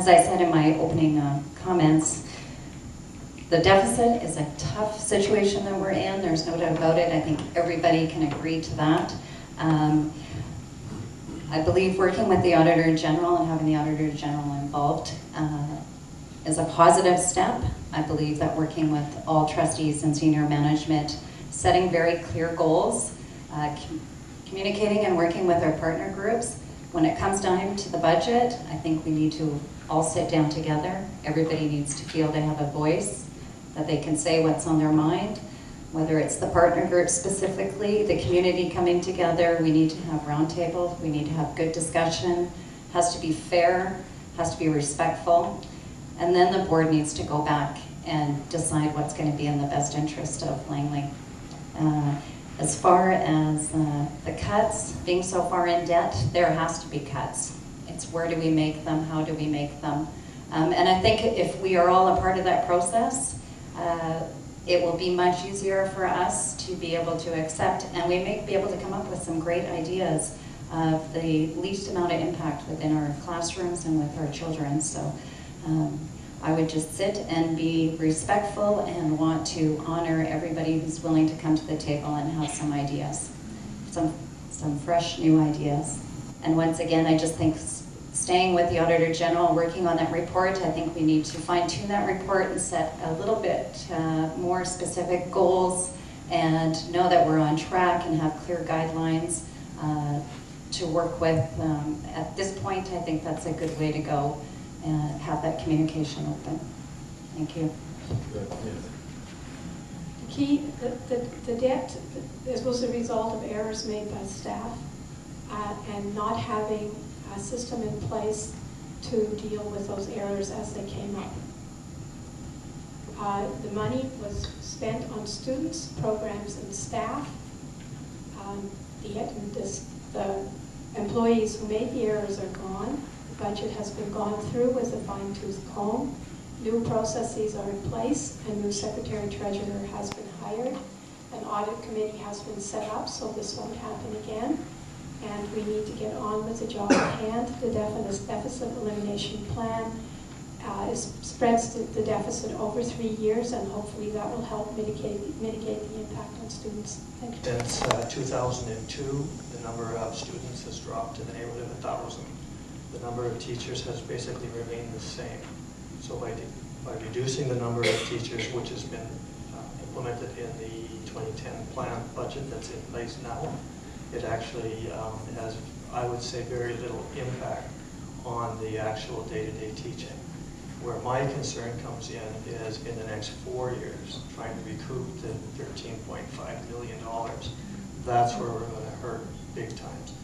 as I said in my opening uh, comments, the deficit is a tough situation that we're in. There's no doubt about it. I think everybody can agree to that. Um, I believe working with the Auditor General and having the Auditor General involved uh, is a positive step. I believe that working with all trustees and senior management, setting very clear goals, uh, com- communicating and working with our partner groups. When it comes time to the budget, I think we need to all sit down together. Everybody needs to feel they have a voice, that they can say what's on their mind, whether it's the partner group specifically, the community coming together, we need to have roundtables, we need to have good discussion, has to be fair, has to be respectful, and then the board needs to go back and decide what's going to be in the best interest of Langley. Uh, As far as uh, the cuts, being so far in debt, there has to be cuts. It's where do we make them, how do we make them? Um, And I think if we are all a part of that process, uh, it will be much easier for us to be able to accept, and we may be able to come up with some great ideas of the least amount of impact within our classrooms and with our children. So um, I would just sit and be respectful and want to honor everybody who's willing to come to the table and have some ideas, some, some fresh new ideas. And once again, I just think staying with the Auditor General, working on that report, I think we need to fine tune that report and set a little bit uh, more specific goals and know that we're on track and have clear guidelines uh, to work with. Um, At this point, I think that's a good way to go and have that communication open. Thank you. The key, the, the, the debt, this was a result of errors made by staff uh, and not having a system in place to deal with those errors as they came up. Uh, The money was spent on students, programs, and staff. Um, The, this- the employees who made the errors are gone. Budget has been gone through with a fine tooth comb. New processes are in place, a new secretary treasurer has been hired, an audit committee has been set up, so this won't happen again. And we need to get on with the job at hand. The deficit elimination plan uh, is- spreads the deficit over three years, and hopefully that will help mitigate, mitigate the impact on students. Thank you. Since uh, 2002, the number of students has dropped to the neighborhood of 1,000. The number of teachers has basically remained the same. So by, by reducing the number of teachers, which has been uh, implemented in the 2010 plan budget that's in place now, it actually um, has, I would say, very little impact on the actual day-to-day teaching. Where my concern comes in is in the next four years, trying to recoup the $13.5 million. That's where we're going to hurt big time.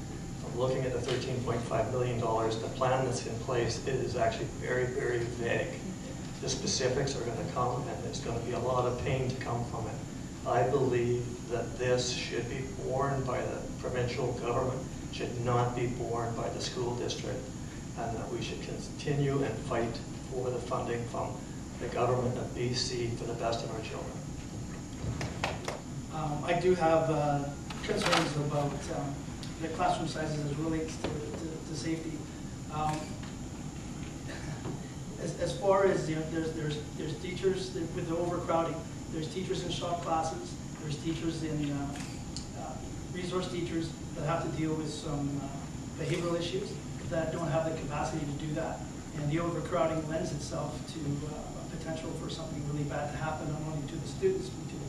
Looking at the $13.5 million, the plan that's in place is actually very, very vague. The specifics are going to come, and there's going to be a lot of pain to come from it. I believe that this should be borne by the provincial government, should not be borne by the school district, and that we should continue and fight for the funding from the government of BC for the best of our children. Um, I do have uh, concerns about um, the classroom sizes as relates to, to, to safety. Um, As, as far as, you know, there's, there's, there's teachers with the overcrowding, there's teachers in shop classes, there's teachers in, uh, uh, resource teachers that have to deal with some uh, behavioral issues that don't have the capacity to do that. And the overcrowding lends itself to uh, a potential for something really bad to happen, not only to the students, but to the